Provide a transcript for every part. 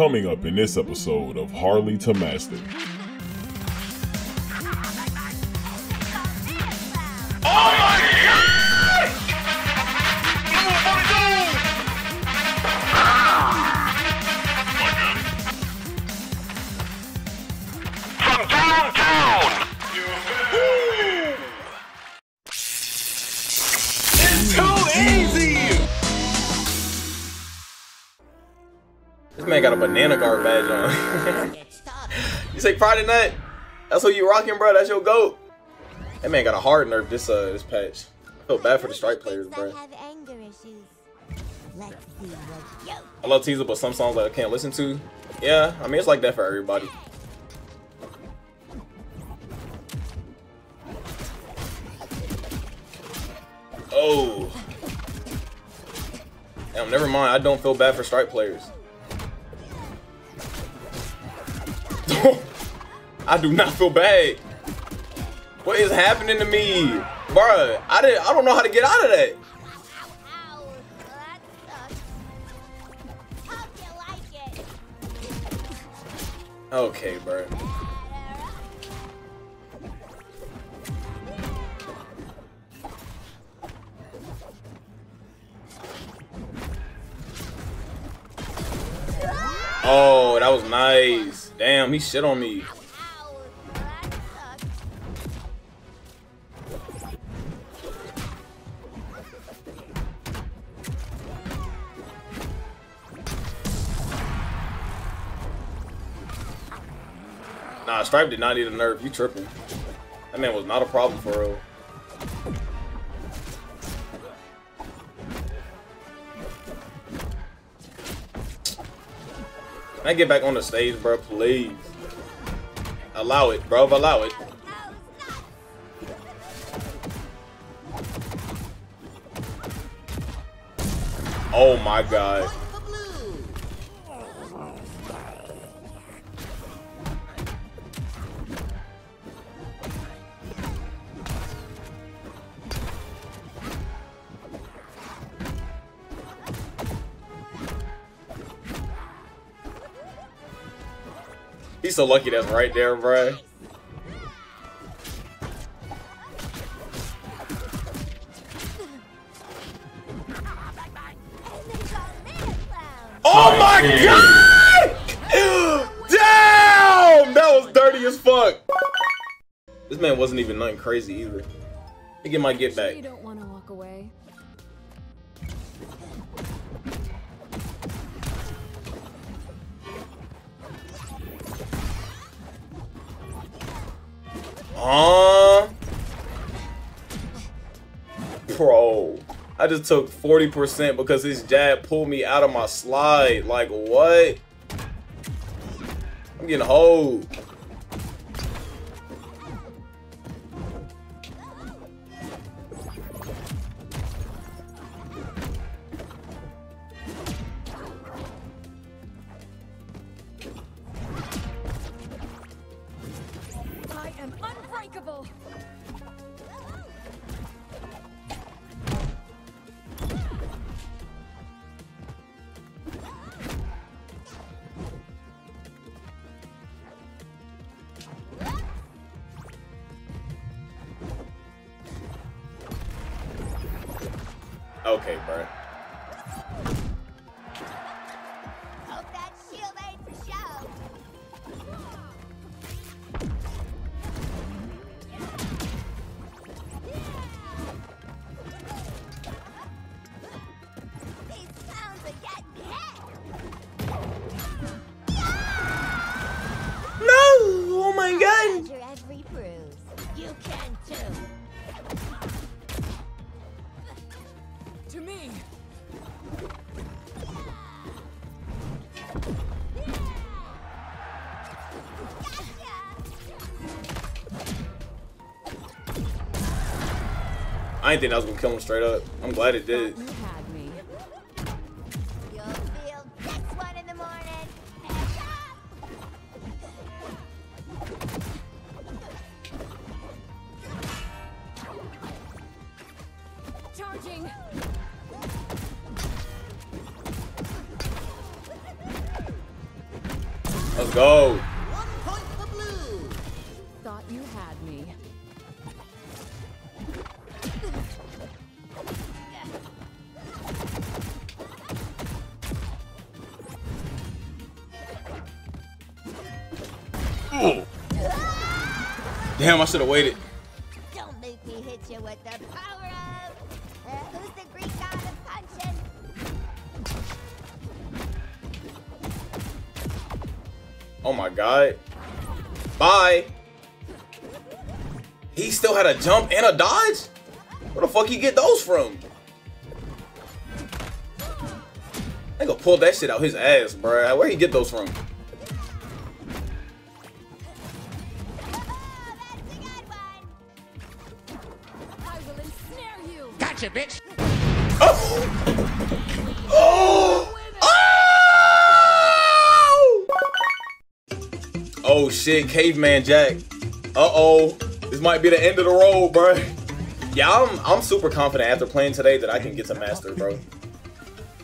Coming up in this episode of Harley to Master. Oh From man got a banana guard badge on. you say Friday night? That's who you rocking, bro. That's your goat. That man got a hard nerf this uh this patch. I feel bad for the Stripe players, bro. I love Teaser, but some songs that I can't listen to. Yeah, I mean it's like that for everybody. Oh. Damn, never mind. I don't feel bad for Stripe players. I do not feel bad. What is happening to me? Bruh, I didn't I don't know how to get out of that. Okay, bro. Oh, that was nice. Damn, he shit on me. Stripe did not need a nerf. You tripping. That man was not a problem for real. Can I get back on the stage, bro? Please. Allow it, bro. Allow it. Oh my god. So lucky that's right there, bro. Oh my god! Damn! That was dirty as fuck. This man wasn't even nothing crazy either. Let me get my get back. you don't want to walk away. Huh? Bro, I just took 40% because his jab pulled me out of my slide. Like, what? I'm getting hold. Okay, bro. I didn't think I was gonna kill him straight up. I'm glad it did. Damn, I should have waited. Don't make me hit you with the power of. Uh, who's the Greek god of punching? Oh my god. Bye. He still had a jump and a dodge? Where the fuck he get those from? I gonna pull that shit out his ass, bruh. Where he get those from? Gotcha, bitch. Oh! Oh shit, Caveman Jack. Uh-oh. This might be the end of the road, bro. Yeah, I'm I'm super confident after playing today that I can get to master, bro.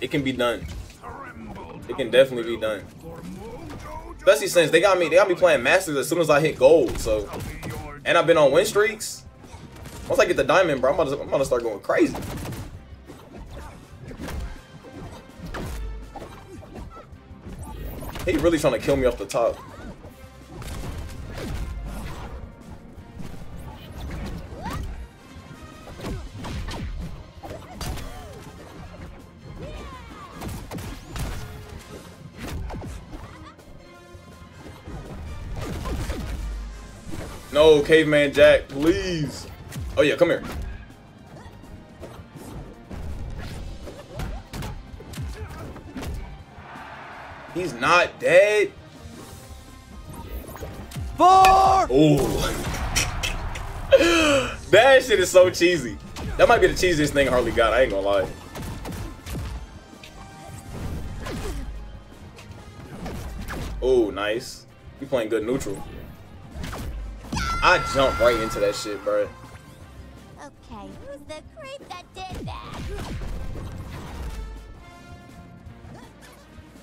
It can be done. It can definitely be done. Especially since they got me they got me playing masters as soon as I hit gold, so and I've been on win streaks. Once I get the diamond, bro, I'm about to, I'm about to start going crazy. He really trying to kill me off the top. No, Caveman Jack, please. Oh yeah, come here. He's not dead. Four. Oh. that shit is so cheesy. That might be the cheesiest thing Harley got. I ain't gonna lie. Oh, nice. You playing good neutral. I jumped right into that shit, bro. Okay, who's the creep that did that?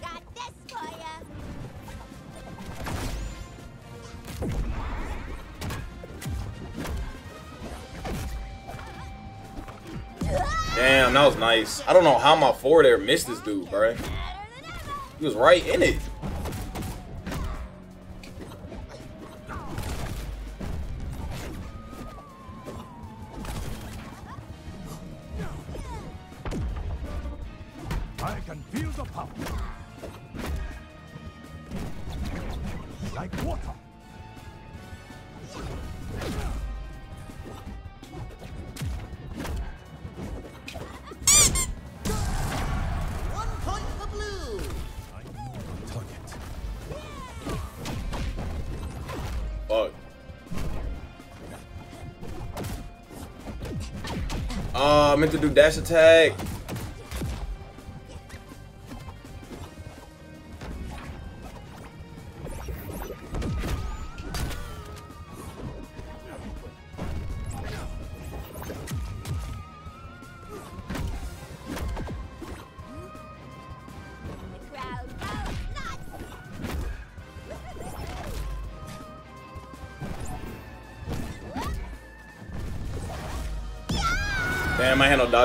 Got this for ya. Damn, that was nice. I don't know how my forward air missed this dude, bro. He was right in it. Fuck. Uh, I meant to do dash attack.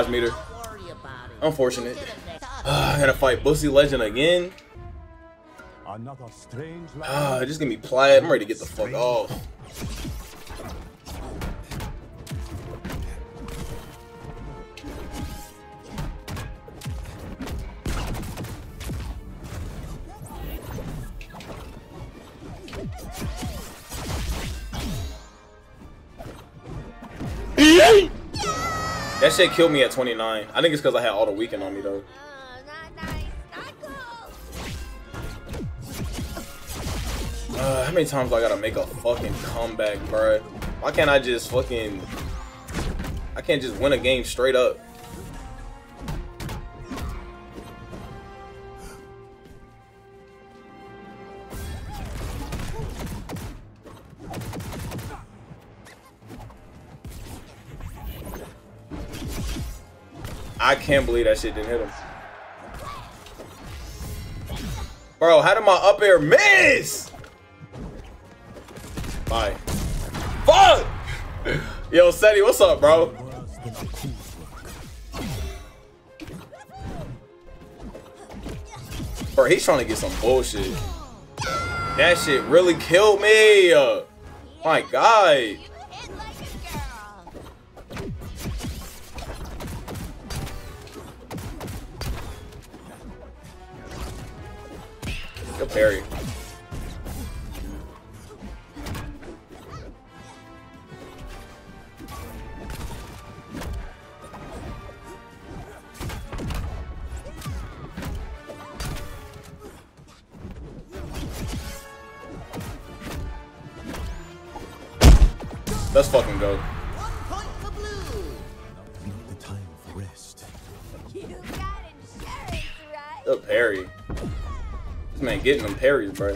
I had no dodge meter. Unfortunate. Uh, I gotta fight Bussy Legend again. Another strange Ah, land. just give me plat. I'm ready to get the fuck off. That shit killed me at 29. I think it's because I had all the weekend on me though. Uh, how many times do I gotta make a fucking comeback, bruh? Why can't I just fucking... I can't just win a game straight up. Can't believe that shit didn't hit him. Bro, how did my up air miss? Bye. Fuck! Yo, Seti, what's up, bro? Bro, he's trying to get some bullshit. That shit really killed me. My God. Good parries, bro.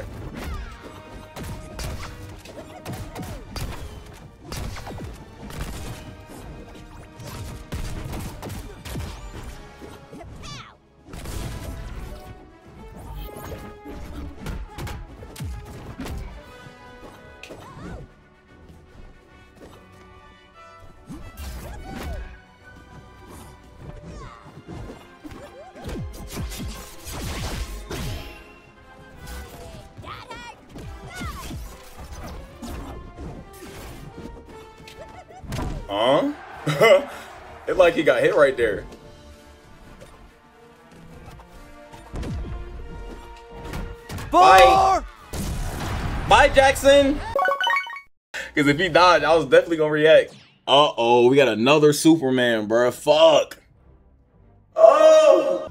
Like he got hit right there. Bye. Bye, Jackson. Because if he died, I was definitely gonna react. Uh oh, we got another Superman, bruh. Fuck. Oh.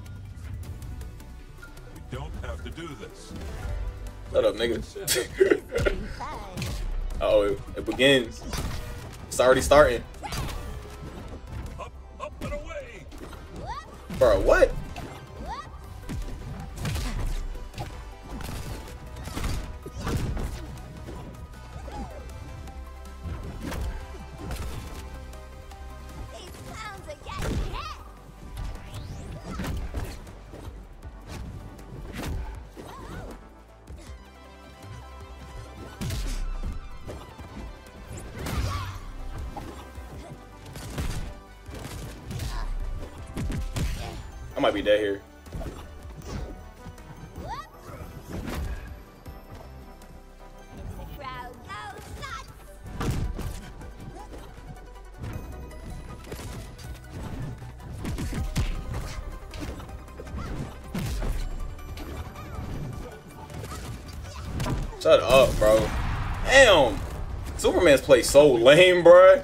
We don't have to do this. Shut up, nigga. Fun. oh, it, it begins. It's already starting. Bro, what? Dead here. Shut up, bro. Damn. Superman's play so lame, bro.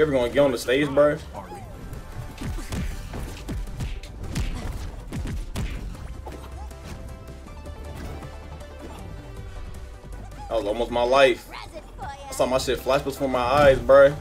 You ever gonna get on the stage, bro? That was almost my life. I saw my shit flash before my eyes, bro.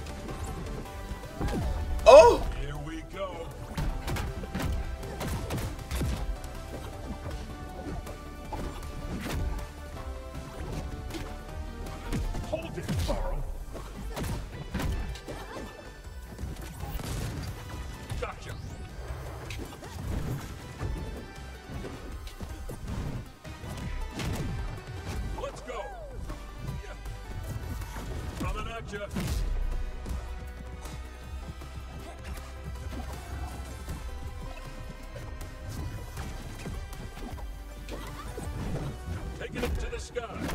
Up to the sky.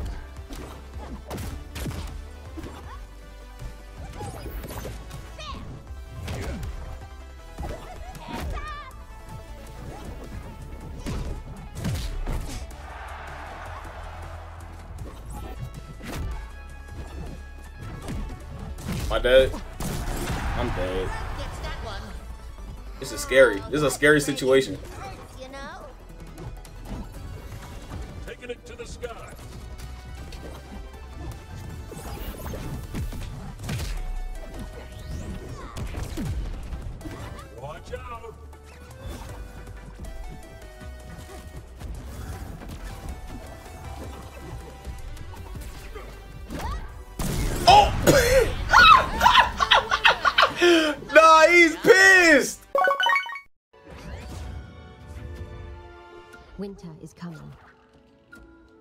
I dead? I'm dead. This is scary. This is a scary situation. Nah, he's pissed. Winter is coming.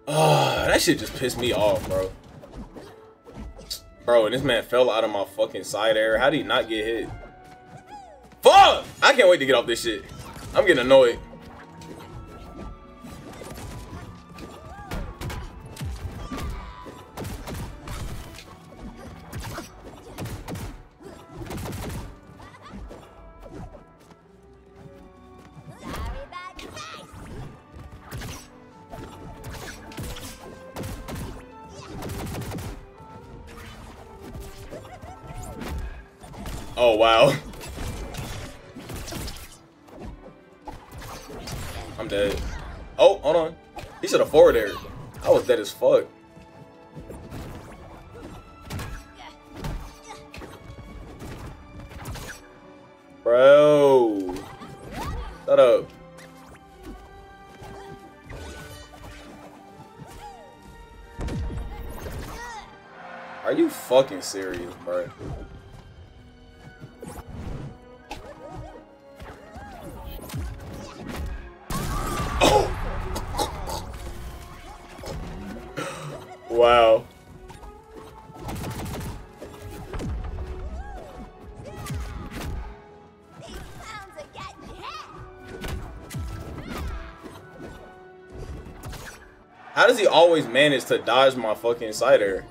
Ah, that shit just pissed me off, bro. Bro, and this man fell out of my fucking side air. How did he not get hit? Fuck! I can't wait to get off this shit. I'm getting annoyed. Shut up. Are you fucking serious, bro? Always manage to dodge my fucking right?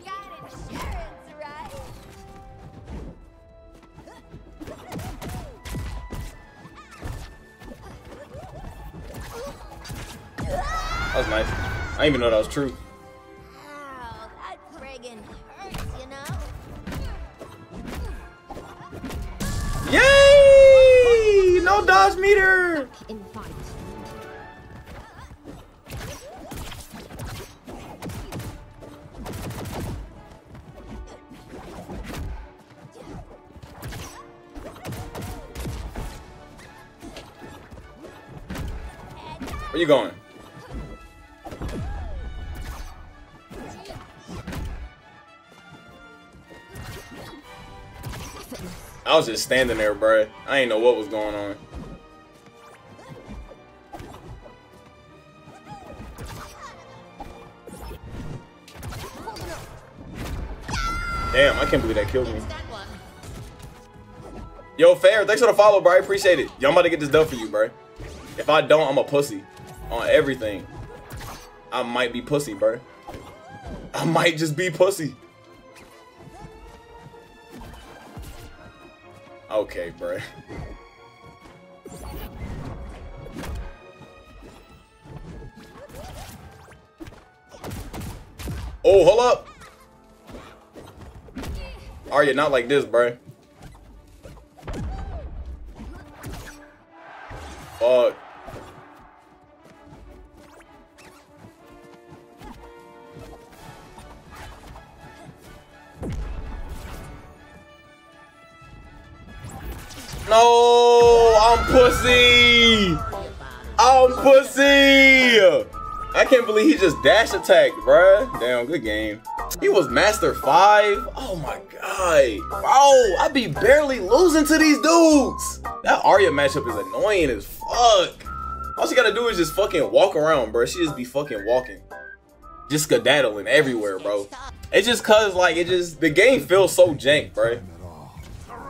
That was nice. I didn't even know that was true. Yay! No dodge meter! Just standing there, bruh. I ain't know what was going on. Damn, I can't believe that killed me. Yo, Fair, thanks for the follow, bro. I appreciate it. Yo, I'm about to get this done for you, bro. If I don't, I'm a pussy. On everything. I might be pussy, bro. I might just be pussy. Okay, bro. Oh, hold up. Arya, not like this, bro. Fuck. No, I'm pussy. I'm pussy. I can't believe he just dash attacked, bruh. Damn, good game. He was Master 5. Oh my god. Bro, I be barely losing to these dudes. That Arya matchup is annoying as fuck. All she gotta do is just fucking walk around, bro. She just be fucking walking. Just skedaddling everywhere, bro. It's just cause like it just the game feels so jank, bro.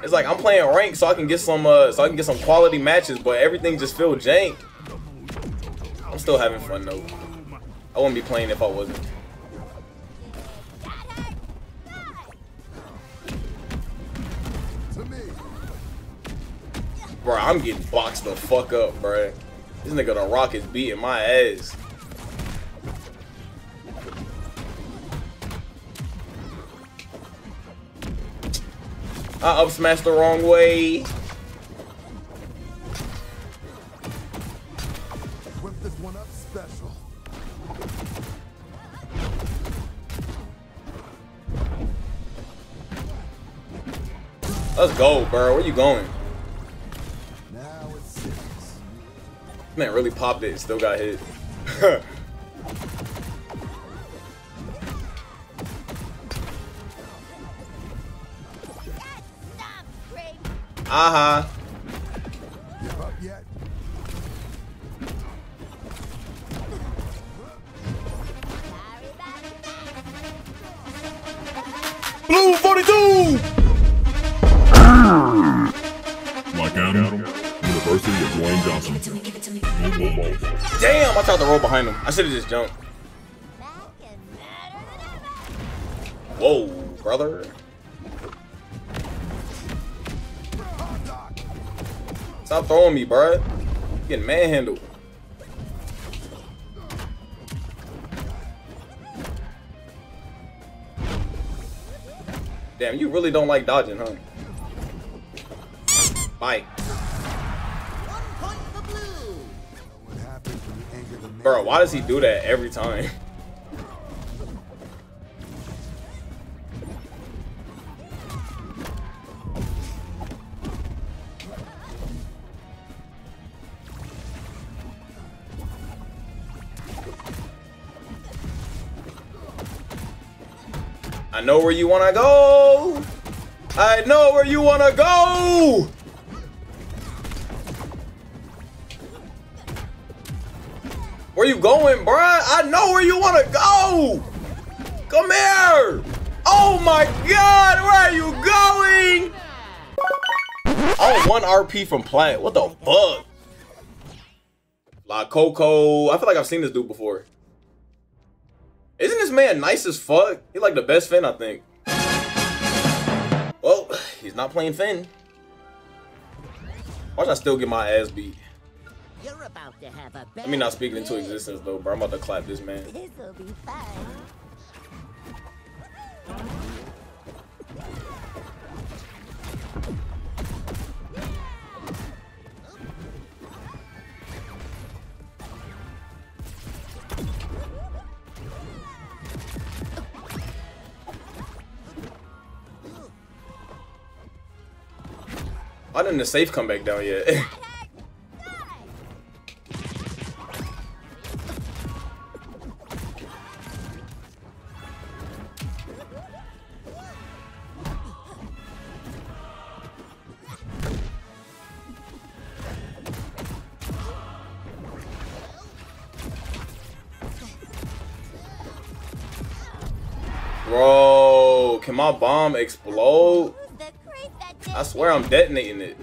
It's like I'm playing rank so I can get some uh so I can get some quality matches, but everything just feels jank. I'm still having fun though. I wouldn't be playing if I wasn't. Bro, I'm getting boxed the fuck up, bro. This nigga the rock is beating my ass. I up smashed the wrong way. Whip this one up special. Let's go, bro. Where you going? Now it's serious. Man, really popped it. and Still got hit. Aha. Give up yet? About. Blue 42! Like Adam, University of Dwayne Johnson. Damn, I tried to roll behind him. I should have just jumped. Back and madder than ever. Whoa, brother. Stop throwing me, bruh. You Getting manhandled. Damn, you really don't like dodging, huh? Bye. What happens when you anger the man? Bro, why does he do that every time? I know where you wanna go! I know where you wanna go! Where you going, bruh? I know where you wanna go! Come here! Oh my god, where are you going? Oh, one RP from Plat. What the fuck? La Coco. I feel like I've seen this dude before. Isn't this man nice as fuck? He like the best Finn, I think. Well, he's not playing Finn. Watch I still get my ass beat. You're about to have a Let me not speak into existence though, bro. I'm about to clap this man. This'll be fun. Why didn't the safe come back down yet? Bro, can my bomb explode? I swear I'm detonating it.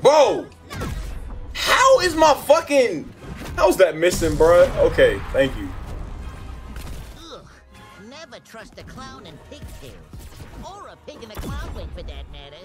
Bro! How is my fucking... How's that missing, bruh? Okay, thank you. Ugh. Never trust a clown in pigtails. Or a pig in a clown for that matter.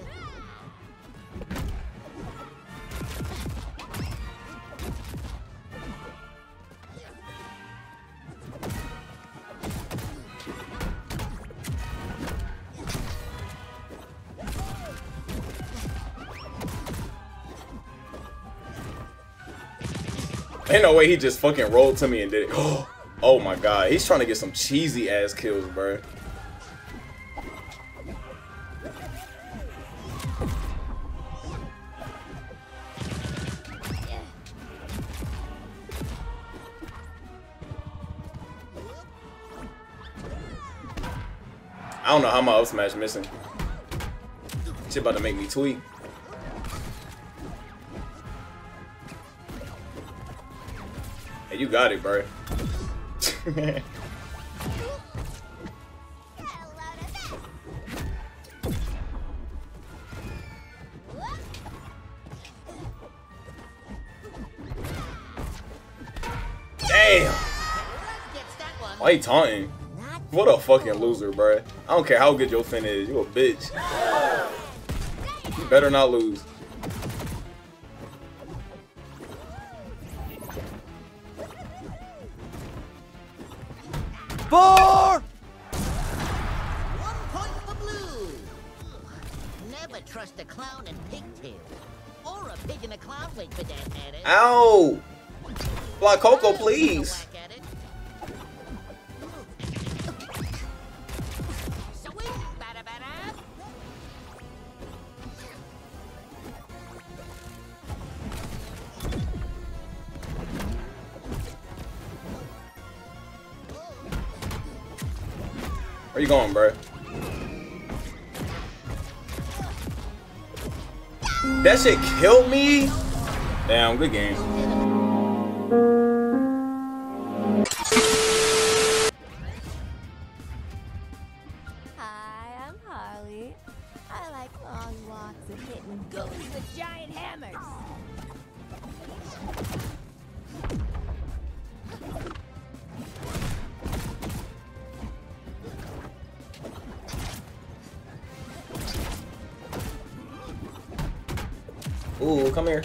Ain't no way he just fucking rolled to me and did it. Oh my god, he's trying to get some cheesy ass kills, bruh. I don't know how my up smash missing. Shit about to make me tweak. You got it, bro. Damn! Why he taunting? What a fucking loser, bro. I don't care how good your Finn is. You a bitch. You better not lose. Block Coco, please. Where you going, bro? That shit killed me? Damn, good game. Hi, I'm Harley. I like long walks and hitting goons with giant hammers. Ooh, come here.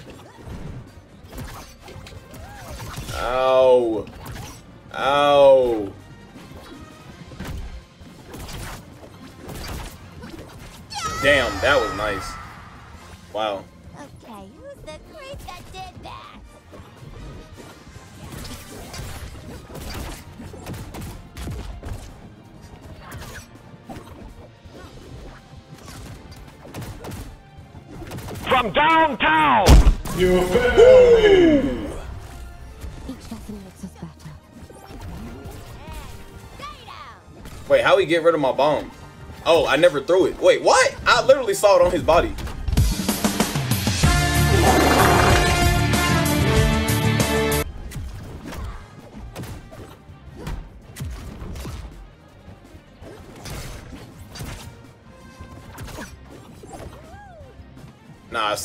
From downtown! You failed. Wait, how he get rid of my bomb? Oh, I never threw it. Wait, what? I literally saw it on his body.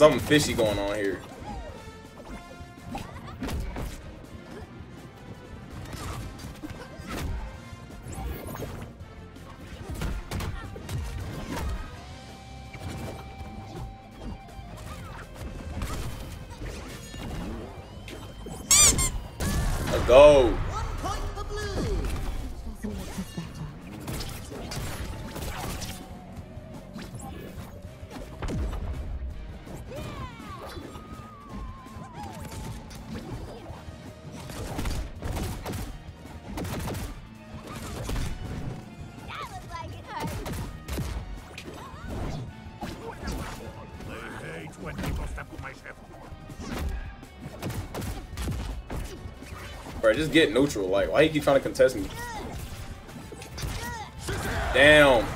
Something fishy going on here. Let's go. Just get neutral. Like, why you keep trying to contest me? Damn.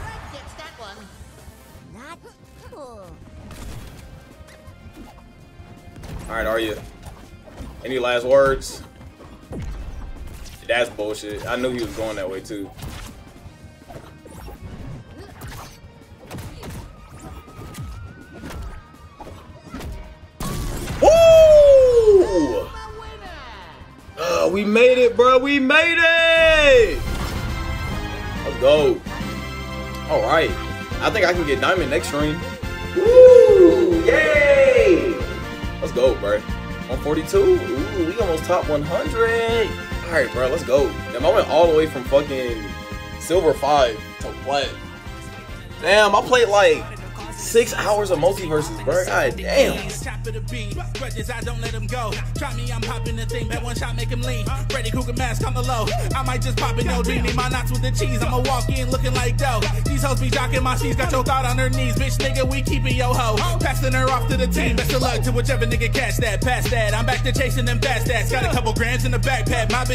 Alright, are you? Any last words? That's bullshit. I knew he was going that way too. We made it, bro. We made it. Let's go. All right. I think I can get diamond next stream. Woo! Yay! Let's go, bro. 142. Ooh, we almost top 100. All right, bro. Let's go. Damn, I went all the way from fucking silver five to what? Damn, I played like six hours of Multiversus, bro. God damn. Grudges, I don't let them go. Try me, I'm popping the thing, that one shot make him lean. Freddy Krueger mask on the low. I might just pop it, no dream. My knots with the cheese. I'ma walk in looking like dough. These hoes be jocking my sheets, got your thought on her knees. Bitch, nigga, we keeping yo ho. Passing her off to the team. Best of luck to whichever nigga catch that. Pass that. I'm back to chasing them fast stats. Got a couple grams in the backpack. My bitch